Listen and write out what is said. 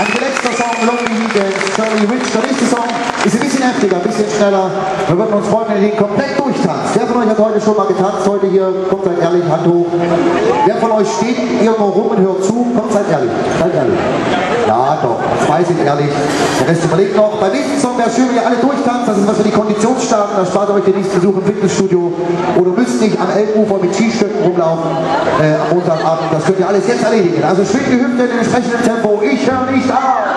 Ein relaxter Song, Lonely Weekend, Charlie Rich. Der nächste Song ist ein bisschen heftiger, ein bisschen schneller. Wir würden uns freuen, wenn ihr den komplett durchtanzt. Wer von euch hat heute schon mal getanzt? Heute hier, kommt seid ehrlich, Hand hoch. Wer von euch steht irgendwo rum und hört zu? Kommt, seid ehrlich, seid ehrlich. Ja, doch, zwei sind ehrlich. Der Rest überlegt noch. Beim nächsten Song wäre schön, wenn ihr alle durchtanzt. Das ist was für die Konditionsstarken. Da spart euch den nächsten Besuch im Fitnessstudio. Oder müsst nicht am Elbufer mit Skistöcken rumlaufen äh, am Montagabend. Das könnt ihr alles jetzt erledigen. Also schwingt die Hüfte in dem entsprechenden Tempo. Ich höre nicht auf.